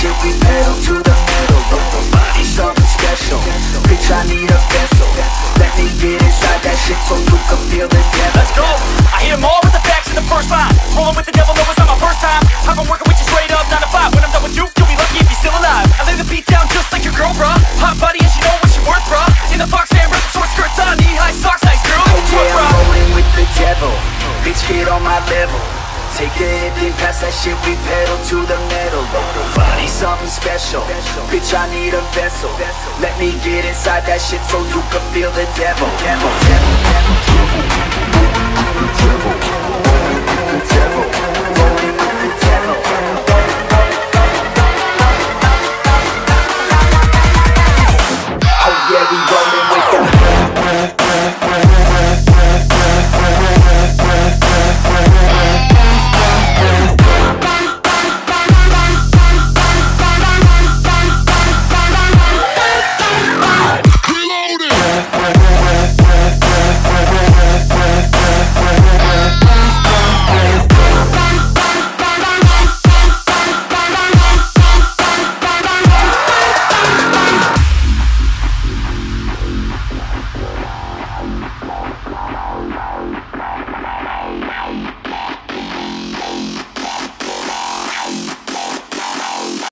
should we pedal to the metal But the body's something special. Bitch, I need a vessel. Let me get inside that shit so you can feel the devil. Let's go! I hit them all with the facts in the first line. Rolling with the devil, no, it's not my first time. I've been working with you straight up, 9 to 5 When I'm done with you, you'll be lucky if you're still alive. I lay the beat down just like your girl, bruh. Hot body and she know what she's worth, bruh. In the box, man, rip short skirts on. Knee-high socks, nice girl, oh, a worth, I'm rolling with the devil. Bitch, get on my level. Take the hit, then pass that shit, we pedal to the something special. Bitch, I need a vessel. Let me get inside that shit so you can feel the devil. Devil, devil, devil,